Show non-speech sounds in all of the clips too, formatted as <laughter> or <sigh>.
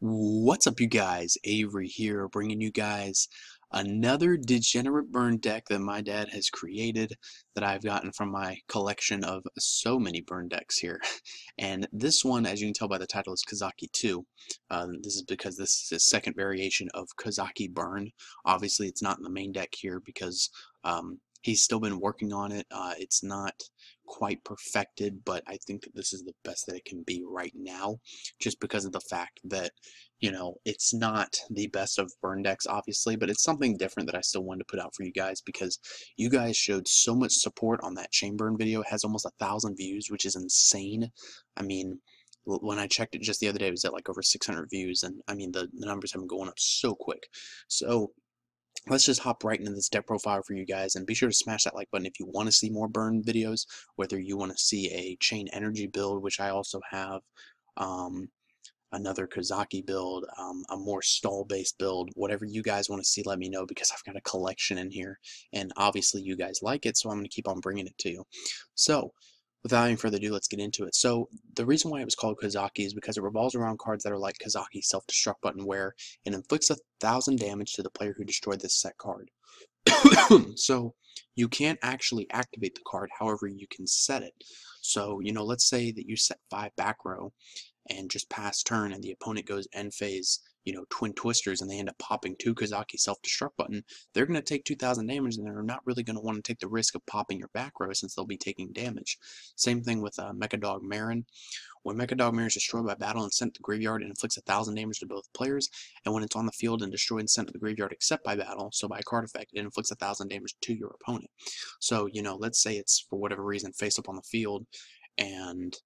What's up, you guys? Avery here, bringing you guys another degenerate burn deck that my dad has created that I've gotten from my collection of so many burn decks here. <laughs> And this one, as you can tell by the title, is Kozaki 2. Uh, this is because this is a second variation of Kozaki Burn. Obviously, it's not in the main deck here because um, he's still been working on it. Uh, it's not quite perfected, but I think that this is the best that it can be right now, just because of the fact that, you know, it's not the best of burn decks, obviously, but it's something different that I still wanted to put out for you guys because you guys showed so much support on that burn video. It has almost a thousand views, which is insane. I mean, when I checked it just the other day, it was at like over 600 views, and I mean, the, the numbers have been going up so quick. So, let's just hop right into this deck profile for you guys and be sure to smash that like button if you want to see more burn videos whether you want to see a chain energy build which I also have um, another Kozaki build um, a more stall based build whatever you guys want to see let me know because I've got a collection in here and obviously you guys like it so I'm going to keep on bringing it to you. So without any further ado, let's get into it. So the reason why it was called Kozaki is because it revolves around cards that are like Kozaki self-destruct button where it inflicts a thousand damage to the player who destroyed this set card. <coughs> so you can't actually activate the card, however you can set it. So, you know, let's say that you set five back row and just pass turn and the opponent goes end phase you know, twin twisters and they end up popping two Kozaki self-destruct button, they're going to take 2,000 damage and they're not really going to want to take the risk of popping your back row since they'll be taking damage. Same thing with uh, Mecha-Dog Marron. When Mecha-Dog Marron is destroyed by battle and sent to the graveyard, it inflicts 1,000 damage to both players, and when it's on the field and destroyed and sent to the graveyard except by battle, so by card effect, it inflicts 1,000 damage to your opponent. So, you know, let's say it's, for whatever reason, face up on the field, and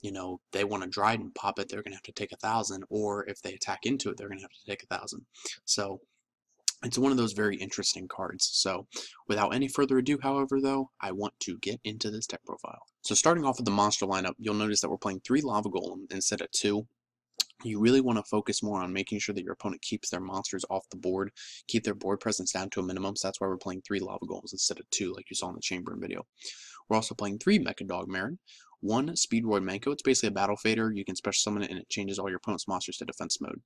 you know, they want to Dryden pop it, they're going to have to take a thousand, or if they attack into it, they're going to have to take a thousand. So it's one of those very interesting cards. So without any further ado, however, though, I want to get into this deck profile. So starting off with the monster lineup, you'll notice that we're playing three Lava Golem instead of two. You really want to focus more on making sure that your opponent keeps their monsters off the board, keep their board presence down to a minimum, so that's why we're playing three Lava Golems instead of two, like you saw in the chain burn video. We're also playing three Mecha-Dog Marron, one Speedroid Menko. It's basically a battle fader. You can special summon it and it changes all your opponent's monsters to defense mode.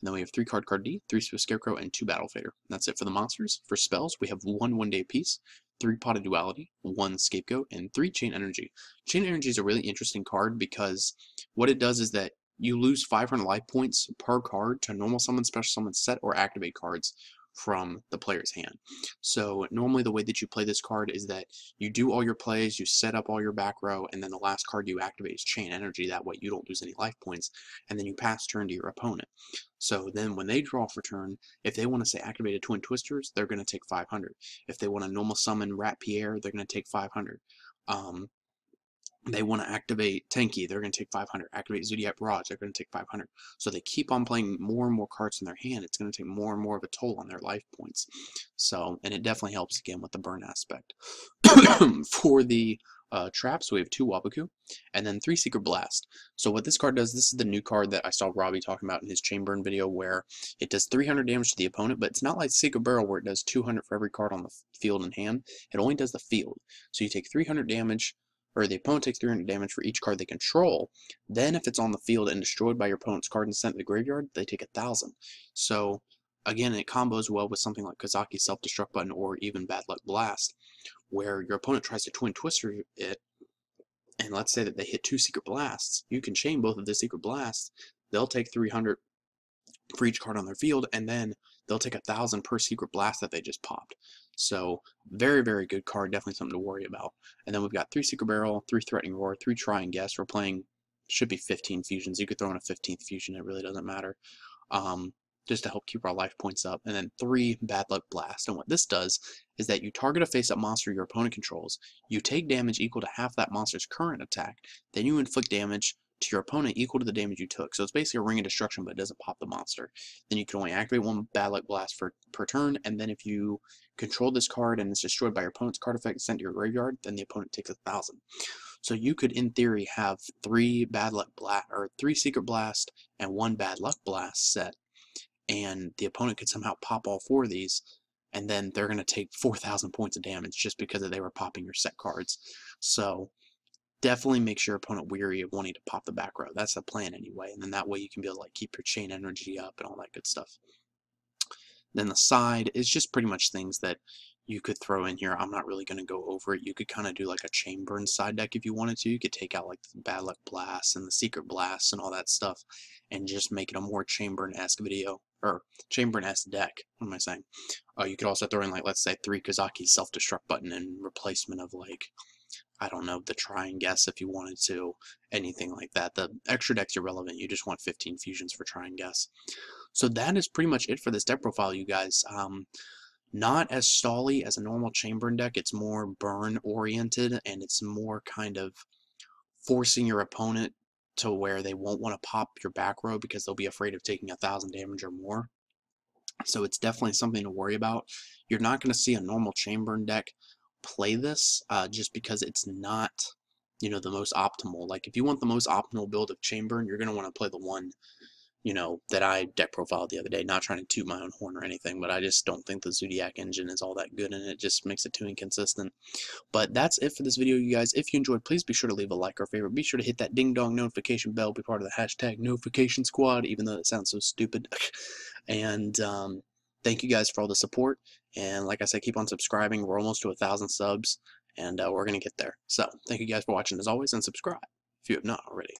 And then we have three Card Car D, three Swift Scarecrow, and two Battle Fader. that's it for the monsters. For spells, we have one one day piece, three Pot of Duality, one Scapegoat, and three Chain Energy. Chain Energy is a really interesting card because what it does is that you lose 500 life points per card to normal summon, special summon, set, or activate cards, from the player's hand. So normally the way that you play this card is that you do all your plays, you set up all your back row, and then the last card you activate is Chain Energy. That way you don't lose any life points, and then you pass turn to your opponent. So then when they draw for turn, if they want to say activated Twin Twisters, they're going to take 500. If they want to normal summon Ratpier, they're going to take 500. Um, they want to activate Tenki, they're going to take 500. Activate Zodiac Barrage, they're going to take 500. So they keep on playing more and more cards in their hand. It's going to take more and more of a toll on their life points. So, and it definitely helps again with the burn aspect. <coughs> For the uh, traps, we have two Waboku, and then three Secret Blast. So what this card does, this is the new card that I saw Robbie talking about in his Chain Burn video, where it does 300 damage to the opponent, but it's not like Secret Barrel where it does 200 for every card on the field in hand. It only does the field. So you take 300 damage or the opponent takes 300 damage for each card they control. Then if it's on the field and destroyed by your opponent's card and sent to the graveyard, they take a thousand. So again, it combos well with something like Kozaki's self-destruct button or even Bad Luck Blast, where your opponent tries to twin twister it, and let's say that they hit two secret blasts, you can chain both of the secret blasts. They'll take 300 for each card on their field, and then they'll take a thousand per secret blast that they just popped. So very, very good card. Definitely something to worry about. And then we've got three Secret Barrel, three Threatening Roar, three Tri-and-Guess. We're playing, should be 15 fusions. You could throw in a 15th fusion. It really doesn't matter. Um, just to help keep our life points up. And then three Bad Luck Blast. And what this does is that you target a face-up monster your opponent controls, you take damage equal to half that monster's current attack, then you inflict damage to your opponent equal to the damage you took. So it's basically a Ring of Destruction, but it doesn't pop the monster. Then you can only activate one Bad Luck Blast for, per turn, and then if you control this card and it's destroyed by your opponent's card effect sent to your graveyard, then the opponent takes a thousand. So you could, in theory, have three Bad Luck Blast, or three Secret Blast and one Bad Luck Blast set, and the opponent could somehow pop all four of these, and then they're going to take 4,000 points of damage just because they were popping your set cards. So definitely makes your opponent weary of wanting to pop the back row. That's the plan anyway, and then that way you can be able to like keep your chain energy up and all that good stuff. Then the side is just pretty much things that you could throw in here. I'm not really going to go over it. You could kind of do like a chain burn side deck if you wanted to. You could take out like the bad luck blast and the secret blast and all that stuff and just make it a more chain burn-esque video or chain burn-esque deck. What am I saying? Uh, you could also throw in like let's say three Kozaki self-destruct button in replacement of like I don't know, the Tri-and-Guess if you wanted to, anything like that. The extra deck's irrelevant. You just want 15 fusions for Tri-and-Guess. So that is pretty much it for this deck profile, you guys. Um, not as stally as a normal burn deck. It's more burn oriented and it's more kind of forcing your opponent to where they won't want to pop your back row because they'll be afraid of taking a thousand damage or more. So it's definitely something to worry about. You're not going to see a normal burn deck play this uh, just because it's not you know the most optimal like if you want the most optimal build of chain burn you're going to want to play the one you know, that I deck profiled the other day. Not trying to toot my own horn or anything, but I just don't think the zodiac engine is all that good and it just makes it too inconsistent. But that's it for this video, you guys. If you enjoyed, please be sure to leave a like or favorite. Be sure to hit that ding dong notification bell, be part of the hashtag notification squad, even though it sounds so stupid. <laughs> and um, thank you guys for all the support. And like I said, keep on subscribing. We're almost to a thousand subs and uh, we're going to get there. So thank you guys for watching as always and subscribe if you have not already.